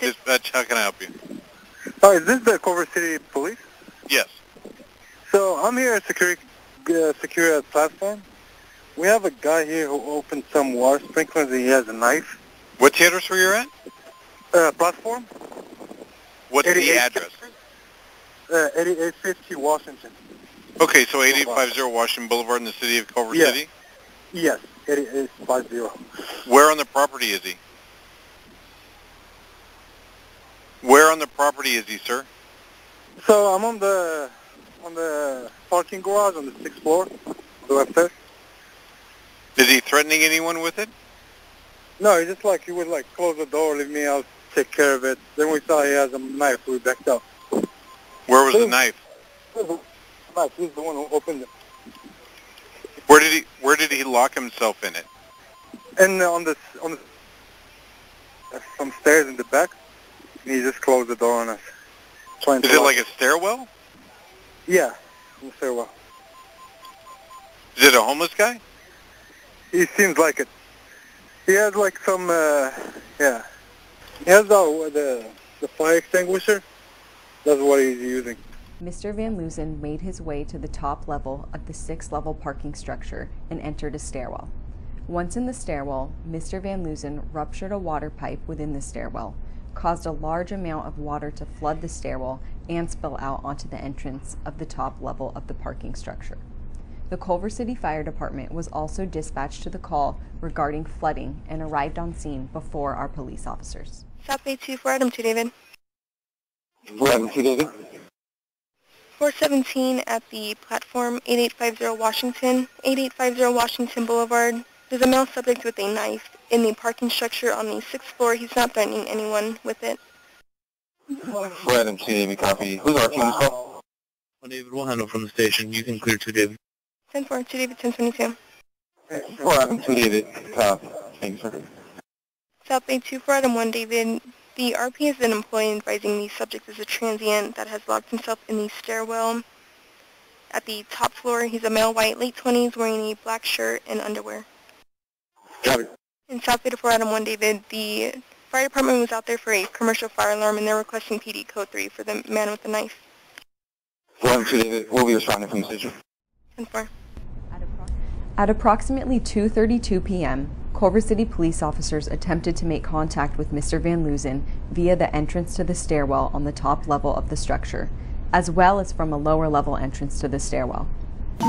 Dispatch, how can I help you? Oh, is this the Culver City Police? Yes. So I'm here at Security uh, Secure Platform. We have a guy here who opened some water sprinklers and he has a knife. What address were you at? Uh, platform? What's the address? Uh, 8850 Washington. Okay, so 8850 Washington Boulevard in the city of Culver Yeah. City? Yes, 8850. Where on the property is he? Where on the property is he, sir? So I'm on the on the parking garage on the sixth floor, the upstairs. Is he threatening anyone with it? No, he just like he would like close the door, leave me, I'll take care of it. Then we saw he has a knife, we backed up. Where was the knife? Knife, he's the one who opened it. Where did he Where did he lock himself in it? And uh, on the on the some stairs in the back, and he just closed the door on us. Trying Is to it lock- like a stairwell? Yeah, in the stairwell. Is it a homeless guy? He seems like it. He has like some, uh, yeah. He has the, the the fire extinguisher. That's what he's using. Mr. Van Loozen made his way to the top level of the six level parking structure and entered a stairwell. Once in the stairwell, Mr. Van Loozen ruptured a water pipe within the stairwell, caused a large amount of water to flood the stairwell and spill out onto the entrance of the top level of the parking structure. The Culver City Fire Department was also dispatched to the call regarding flooding and arrived on scene before our police officers. South Bay 2 for Adam 2, David. What happened to David? 417 at the platform 8850 Washington, 8850 Washington Boulevard. There's a male subject with a knife in the parking structure on the sixth floor. He's not threatening anyone with it. Red and David copy. Who's our team call? David, we'll handle from the station. You can clear to David. 10 4, 2 David 1022. What happened to David? Uh, copy. Thanks, sir. South Bay 2 for Adam 1, David. The RP has been employed advising the subject is a transient that has locked himself in the stairwell. At the top floor, he's a male white, late 20s, wearing a black shirt and underwear. Copy. In South Bay 4 Adam 1, David, the fire department was out there for a commercial fire alarm and they're requesting PD code 3 for the man with the knife. What happened to David? We'll be responding from the station. 10 4. At approximately 2:32 p.m., Culver City police officers attempted to make contact with Mr. Van Loozen via the entrance to the stairwell on the top level of the structure, as well as from a lower level entrance to the stairwell.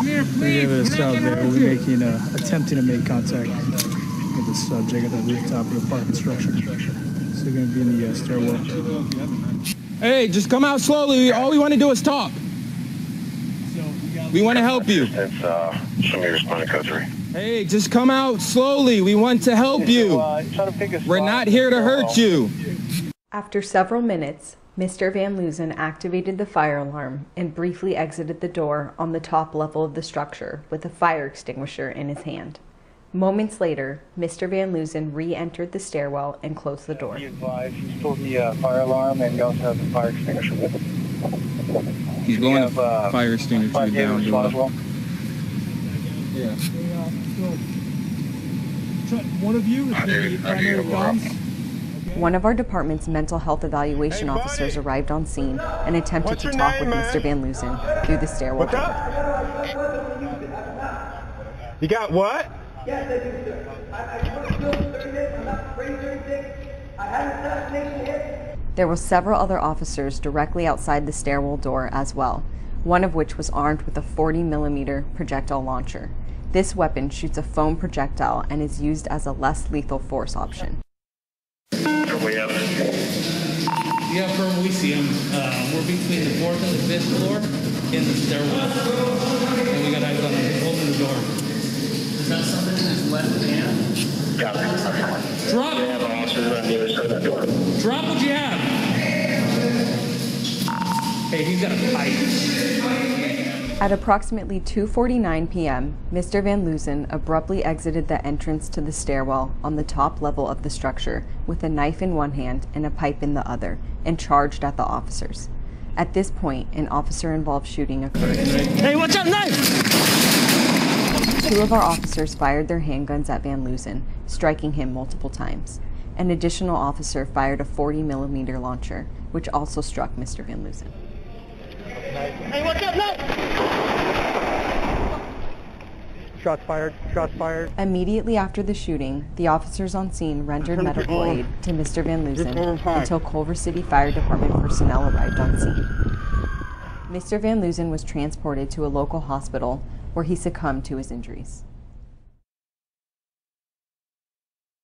We have a south there. We're making, uh, attempting to make contact with the subject at the rooftop of the parking structure. So they're going to be in the uh, stairwell. Hey, just come out slowly. All we want to do is talk. We want to help you. It's uh, somebody responding code three. Hey, just come out slowly. We want to help you. We're not here to hurt you. After several minutes, Mr. Van Loozen activated the fire alarm and briefly exited the door on the top level of the structure with a fire extinguisher in his hand. Moments later, Mr. Van Loozen re-entered the stairwell and closed the door. He advised, he's pulled the uh, fire alarm and he also has a fire extinguisher with him. He's blowing a uh, fire extinguisher Fire down. response as well. One of you Hi, David. How do you get? One of our department's mental health evaluation officers arrived on scene and attempted What's to talk name, with man? Mr. Van Loozen through the stairwell What's door. up? You got what? There were several other officers directly outside the stairwell door as well, one of which was armed with a 40 millimeter projectile launcher. This weapon shoots a foam projectile and is used as a less lethal force option. From way up. Yeah, from we see him. Uh, we're between the fourth and the fifth floor in the stairwell. And we got eyes on him holding the door. Is that something in his left hand? Got it. Drop They have officers on the other side of that door. Drop what you have. Hey, he's got a pipe. At approximately 2:49 p.m., Mr. Van Loozen abruptly exited the entrance to the stairwell on the top level of the structure with a knife in one hand and a pipe in the other and charged at the officers. At this point, an officer-involved shooting occurred. Hey, watch out, knife! Two of our officers fired their handguns at Van Loozen, striking him multiple times. An additional officer fired a 40 millimeter launcher, which also struck Mr. Van Loozen. Hey, watch out, no! Shots fired, shots fired. Immediately after the shooting, the officers on scene rendered medical aid to Mr. Van Loozen until Culver City Fire Department personnel arrived on scene. Mr. Van Loozen was transported to a local hospital where he succumbed to his injuries.